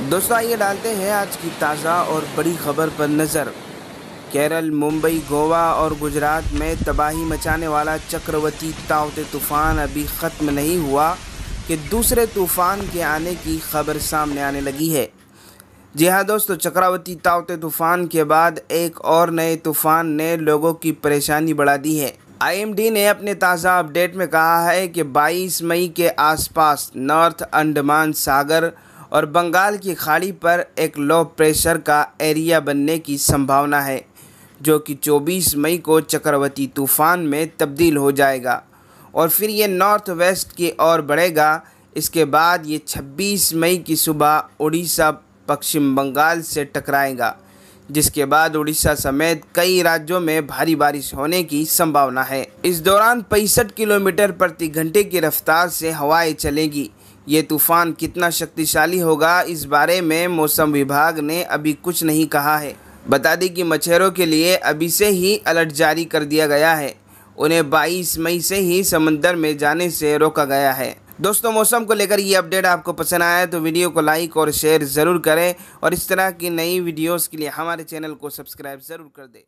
दोस्तों, आइए डालते हैं आज की ताज़ा और बड़ी खबर पर नज़र। केरल, मुंबई, गोवा और गुजरात में तबाही मचाने वाला चक्रवती तावते तूफ़ान अभी ख़त्म नहीं हुआ कि दूसरे तूफ़ान के आने की खबर सामने आने लगी है। जी हाँ दोस्तों, चक्रवती तावते तूफ़ान के बाद एक और नए तूफ़ान ने लोगों की परेशानी बढ़ा दी है। आईएमडी ने अपने ताज़ा अपडेट में कहा है कि 22 मई के आसपास नॉर्थ अंडमान सागर और बंगाल की खाड़ी पर एक लो प्रेशर का एरिया बनने की संभावना है, जो कि 24 मई को चक्रवती तूफ़ान में तब्दील हो जाएगा। और फिर ये नॉर्थ वेस्ट की ओर बढ़ेगा। इसके बाद ये 26 मई की सुबह उड़ीसा पश्चिम बंगाल से टकराएगा, जिसके बाद उड़ीसा समेत कई राज्यों में भारी बारिश होने की संभावना है। इस दौरान पैंसठ किलोमीटर प्रति घंटे की रफ्तार से हवाएँ चलेगी। ये तूफ़ान कितना शक्तिशाली होगा, इस बारे में मौसम विभाग ने अभी कुछ नहीं कहा है। बता दें कि मच्छरों के लिए अभी से ही अलर्ट जारी कर दिया गया है। उन्हें 22 मई से ही समंदर में जाने से रोका गया है। दोस्तों, मौसम को लेकर ये अपडेट आपको पसंद आया तो वीडियो को लाइक और शेयर ज़रूर करें। और इस तरह की नई वीडियोस के लिए हमारे चैनल को सब्सक्राइब ज़रूर कर दें।